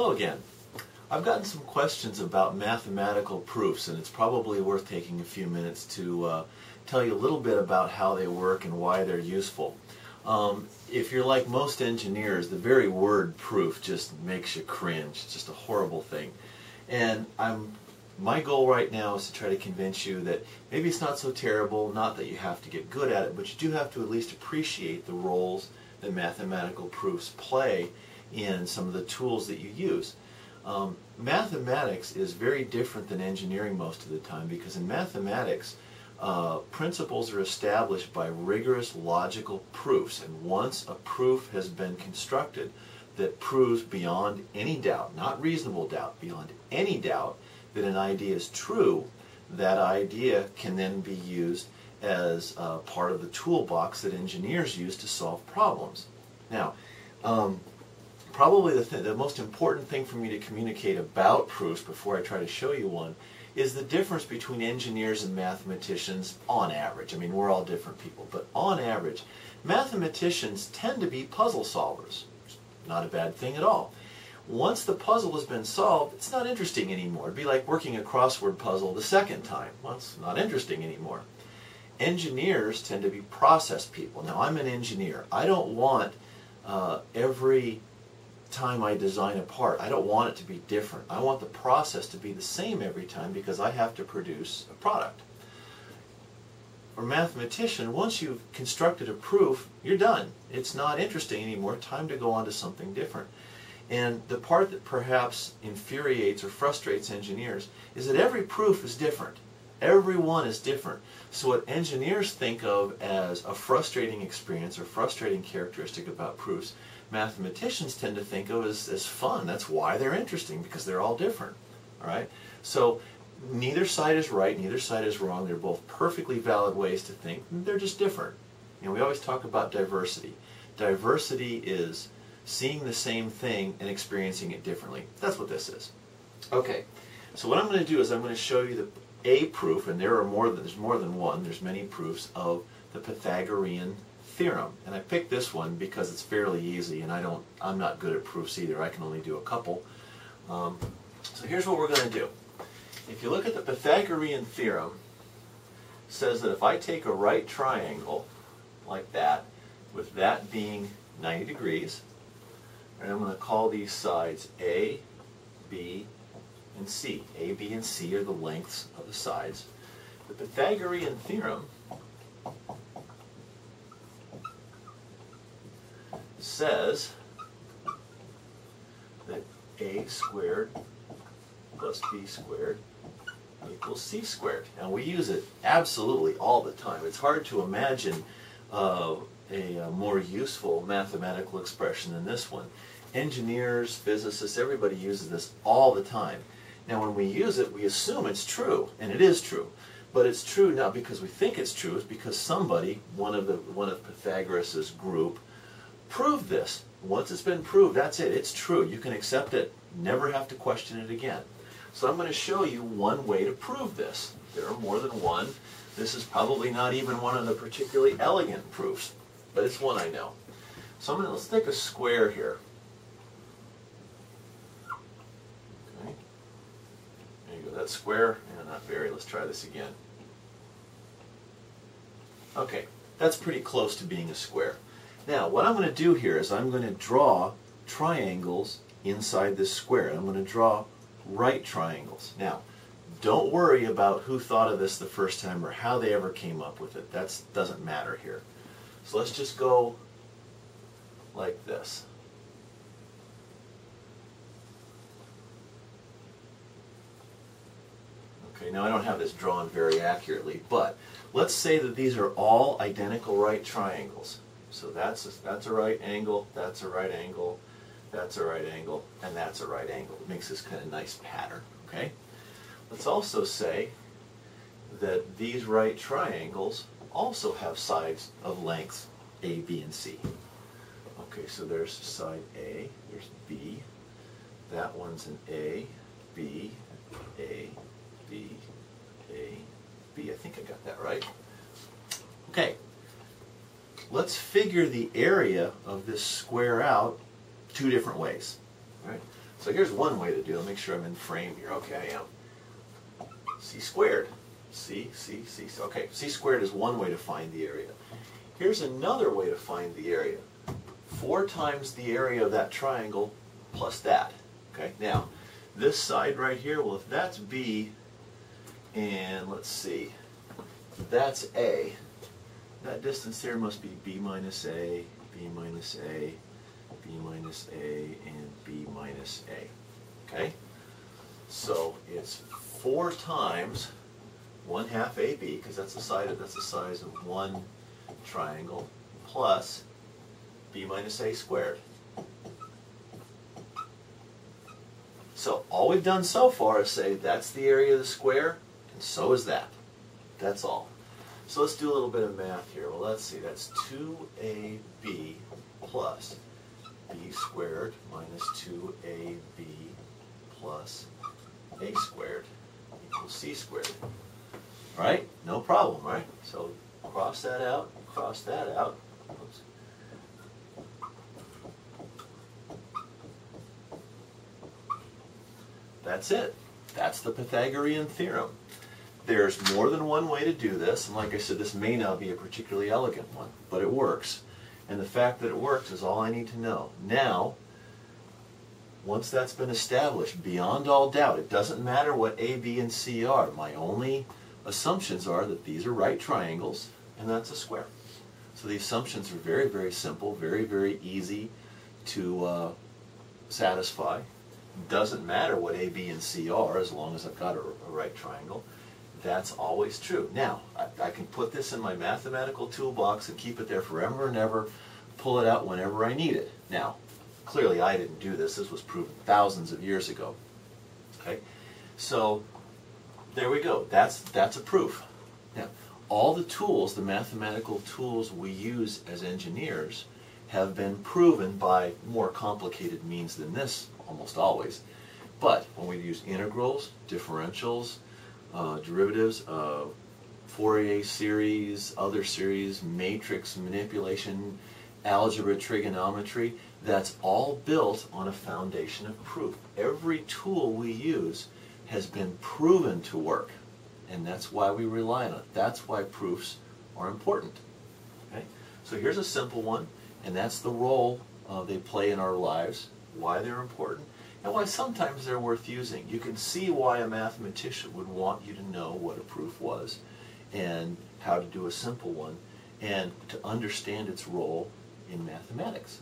Hello again. I've gotten some questions about mathematical proofs and it's probably worth taking a few minutes to uh, tell you a little bit about how they work and why they're useful. Um, if you're like most engineers, the very word proof just makes you cringe. It's just a horrible thing. And I'm my goal right now is to try to convince you that maybe it's not so terrible, not that you have to get good at it, but you do have to at least appreciate the roles that mathematical proofs play in some of the tools that you use. Um, mathematics is very different than engineering most of the time because in mathematics, uh, principles are established by rigorous logical proofs. And once a proof has been constructed that proves beyond any doubt, not reasonable doubt, beyond any doubt, that an idea is true, that idea can then be used as uh, part of the toolbox that engineers use to solve problems. Now, um, probably the, th the most important thing for me to communicate about proofs before I try to show you one is the difference between engineers and mathematicians on average. I mean, we're all different people, but on average, mathematicians tend to be puzzle solvers. Not a bad thing at all. Once the puzzle has been solved, it's not interesting anymore. It'd be like working a crossword puzzle the second time. Well, it's not interesting anymore. Engineers tend to be process people. Now, I'm an engineer. I don't want uh, every time I design a part, I don't want it to be different. I want the process to be the same every time because I have to produce a product. For a mathematician, once you've constructed a proof, you're done. It's not interesting anymore. Time to go on to something different. And the part that perhaps infuriates or frustrates engineers is that every proof is different. Every one is different. So what engineers think of as a frustrating experience or frustrating characteristic about proofs, mathematicians tend to think of as, as fun. That's why they're interesting, because they're all different. All right? So neither side is right, neither side is wrong. They're both perfectly valid ways to think. They're just different. You know, we always talk about diversity. Diversity is seeing the same thing and experiencing it differently. That's what this is. Okay, so what I'm going to do is I'm going to show you the a proof, and there are more than there's more than one. There's many proofs of the Pythagorean theorem, and I picked this one because it's fairly easy, and I don't I'm not good at proofs either. I can only do a couple. Um, so here's what we're going to do. If you look at the Pythagorean theorem, says that if I take a right triangle like that, with that being 90 degrees, and I'm going to call these sides A, B, and C. A, B, and C are the lengths of the sides. The Pythagorean theorem says that A squared plus B squared equals C squared. And we use it absolutely all the time. It's hard to imagine uh, a, a, more useful mathematical expression than this one. Engineers, physicists, everybody uses this all the time. Now when we use it, we assume it's true, and it is true. But it's true not because we think it's true, it's because somebody, one of the one of Pythagoras' group, proved this. Once it's been proved, that's it. It's true. You can accept it. Never have to question it again. So I'm going to show you one way to prove this. There are more than one. This is probably not even one of the particularly elegant proofs, but it's one I know. So I'm going to, let's take a square here. Okay. There you go. That's square. And not very. Let's try this again. Okay. That's pretty close to being a square. Now, what I'm going to do here is I'm going to draw triangles inside this square. I'm going to draw right triangles. Now, don't worry about who thought of this the first time or how they ever came up with it. That doesn't matter here. So let's just go like this. Okay, now I don't have this drawn very accurately, but let's say that these are all identical right triangles. So that's a, that's a right angle, that's a right angle, that's a right angle, and that's a right angle. It makes this kind of nice pattern, okay? Let's also say that these right triangles also have sides of length A, B, and C. Okay, so there's side A, there's B, that one's an A, B, A, B, A, B. I think I got that right. Okay, let's figure the area of this square out two different ways. Right? So here's one way to do it. Make sure I'm in frame here. Okay, I am. C squared. C, C, C. Okay, C squared is one way to find the area. Here's another way to find the area. 4 times the area of that triangle plus that. Okay, now, this side right here, well, if that's B, and let's see, that's A, that distance there must be B minus A, B minus A, B minus A, and B minus A. Okay? So it's 4 times 1 half AB, because that's the side of, that's the size of one triangle, plus B minus A squared. So all we've done so far is say that's the area of the square, and so is that. That's all. So let's do a little bit of math here. Well, let's see. That's 2ab plus b squared minus 2ab plus a squared equals c squared. All right? No problem, right? So cross that out, cross that out. Oops. That's it. That's the Pythagorean theorem. There's more than one way to do this, and like I said, this may not be a particularly elegant one, but it works. And the fact that it works is all I need to know. Now, once that's been established, beyond all doubt, it doesn't matter what A, B, and C are. My only assumptions are that these are right triangles, and that's a square. So the assumptions are very, very simple, very, very easy to uh, satisfy. Doesn't matter what A, B, and C are as long as I've got a, a right triangle. That's always true. Now, I, I, can put this in my mathematical toolbox and keep it there forever and ever, pull it out whenever I need it. Now, clearly I didn't do this. This was proven thousands of years ago. Okay, so there we go. That's, that's a proof. Now, all the tools, the mathematical tools we use as engineers, have been proven by more complicated means than this, almost always. But when we use integrals, differentials, uh, derivatives, uh, Fourier series, other series, matrix manipulation, algebra, trigonometry, that's all built on a foundation of proof. Every tool we use has been proven to work, and that's why we rely on it. That's why proofs are important. Okay? So here's a simple one, and that's the role uh, they play in our lives, why they're important, and why sometimes they're worth using. You can see why a mathematician would want you to know what a proof was and how to do a simple one and to understand its role in mathematics.